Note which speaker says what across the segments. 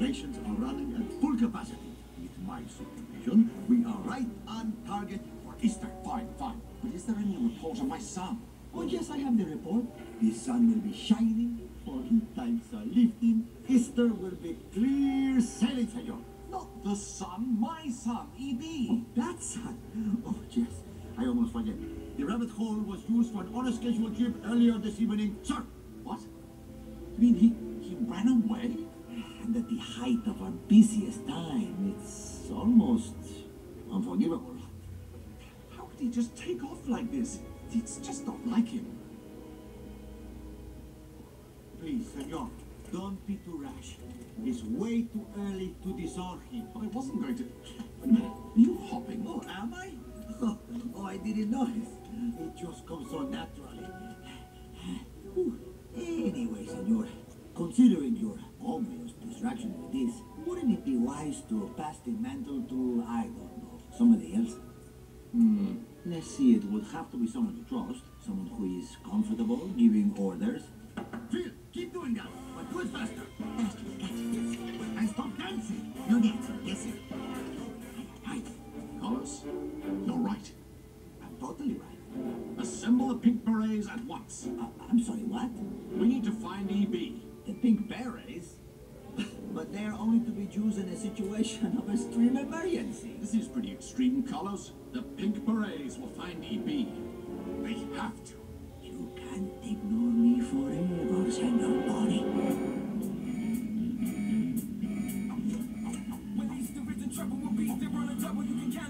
Speaker 1: operations are running at full capacity. With my supervision, we are right on target for Easter.
Speaker 2: Fine, fine. But is there any report on my son?
Speaker 1: Oh, yes, I have the report. The sun will be shining, falling tides are lifting. Easter will be clear sailing, senor.
Speaker 2: Not the sun, my son, E.B.
Speaker 1: Oh, that sun. Oh, yes. I almost forget. The rabbit hole was used for an unscheduled trip earlier this evening. Sir,
Speaker 2: What? You mean he, he ran away?
Speaker 1: And at the height of our busiest time, it's almost unforgivable.
Speaker 2: How could he just take off like this? It's just not like him.
Speaker 1: Please, senor, don't be too rash. It's way too early to disown him.
Speaker 2: Oh, I wasn't going to. Are you hopping? Oh, am I?
Speaker 1: Oh, oh, I didn't notice. It just comes so naturally. Anyway, senor, considering your obvious distraction with this, wouldn't it be wise to pass the mantle to, I don't know, somebody else? Hmm, let's see, it would have to be someone you trust, someone who is comfortable giving orders. Phil, keep doing that, but do it faster. Faster, gotcha, yes. And stop dancing. No dancing, yes, sir. Right,
Speaker 2: Carlos, you're right.
Speaker 1: I'm totally right.
Speaker 2: Assemble the pink berets at once.
Speaker 1: Uh, I'm sorry, what?
Speaker 2: We need to find EB.
Speaker 1: The pink berets? but they're only to be used in a situation of extreme emergency.
Speaker 2: This is pretty extreme, Carlos. The pink berets will find EB. They have to.
Speaker 1: You can't ignore me forever, Senor Bonnie.
Speaker 3: When Easter is in trouble, we'll be there on a double. You can count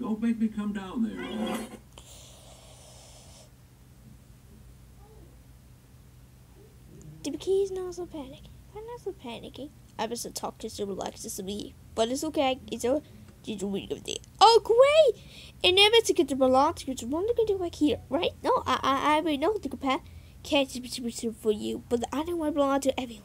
Speaker 2: Don't make me come down there.
Speaker 4: The key's not so panicking. I'm not so panicking. I was to talk to some relaxes to me, but it's okay. It's a a really good day. Oh great! And never to get the balloon to get the one to back here, right? No, I I I already know the path. Can't be for you, but I don't want to belong to everyone.